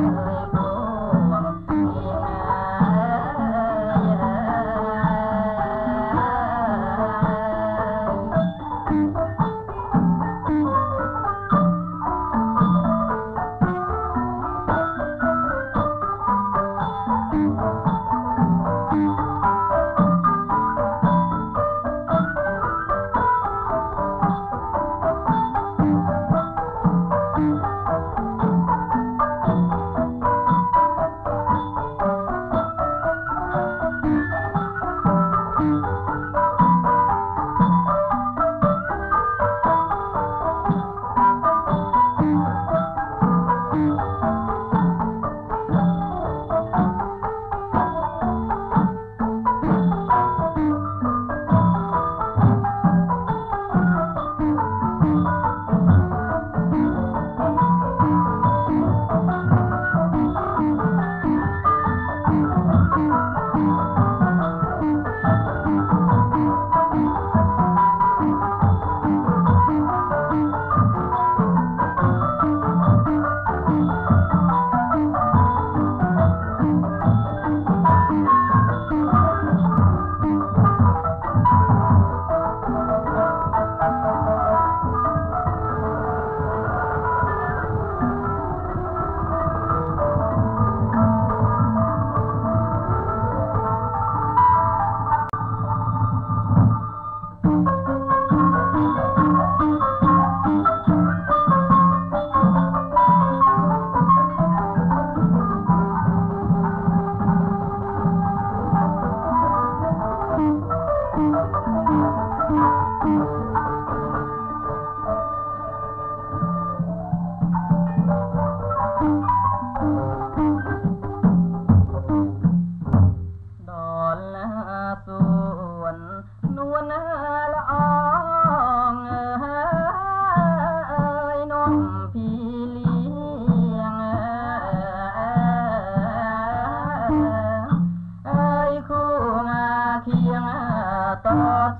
love.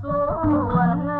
수원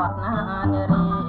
warna nyeri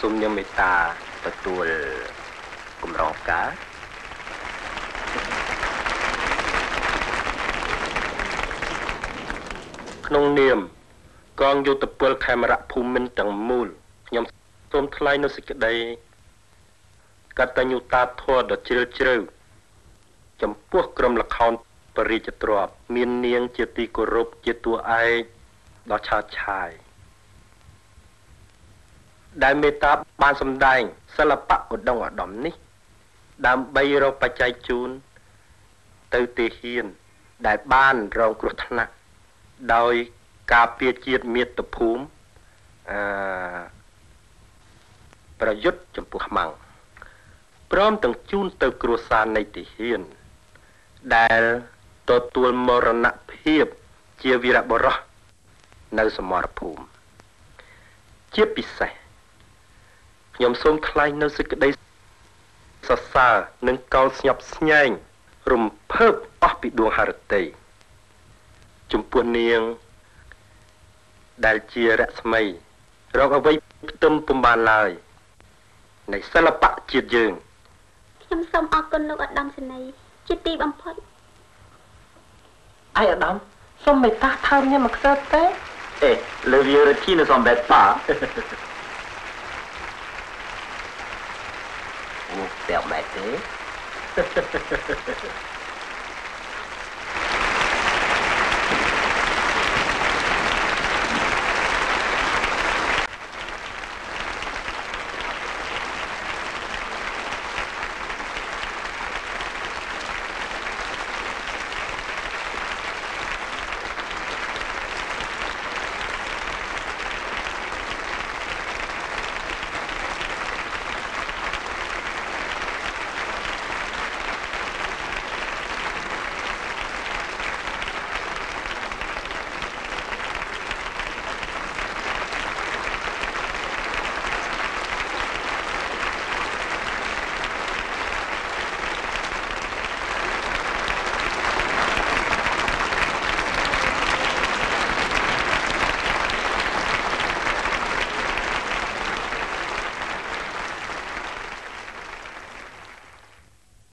សូមញឹមមេត្តាទទួលគម្រោងការក្នុងនាមកងយុទ្ធពលខេមរៈភូមិន្ទទាំងមូលខ្ញុំសូមថ្លែងនូវសេចក្តីកតញ្ញូតាធម៌ដ៏ជ្រាលជ្រៅចំពោះក្រុមលខោនបរិជ្ជទ្របមាននាងជាទីគោរពជាតួឯកដ៏ឆើតឆាយ ដែលមេត្តាបានសម្ដែងសិល្បៈឧត្តមឧត្តមនេះ ដើម្បីរកបច្ច័យជូនទៅទាហាន ដែលបានរងគ្រោះថ្នាក់ដោយការពារជាតិមាតុភូមិអឺប្រយុទ្ធចំពោះខ្មាំងព្រមទាំងជូនទៅគ្រួសារនៃទាហាន ដែលទទួលមរណភាពជាវីរបុរសនៅសមរភូមិជាពិសេស ខ្ញុំសូមថ្លែងនៅសេចក្តីសរសើរនិងកោតស្ញប់ស្ញែងរំភើបអស់ពីដួងហរតីចំពោះនាង ដែលជារស្មីរកអ្វីផ្ទឹមពំបានឡើយនៃសិល្បៈជាតិយើងខ្ញុំសូមអរគុណលោកឧត្តមសេនីយ៍ជាទីបំផុតឯអាដាមសូមមេត្តាថើមញ៉ាំមួយខ្សែទេ Eh, le vieux Ricky ne s'embête pas. អូតែអ ត់មែនទេ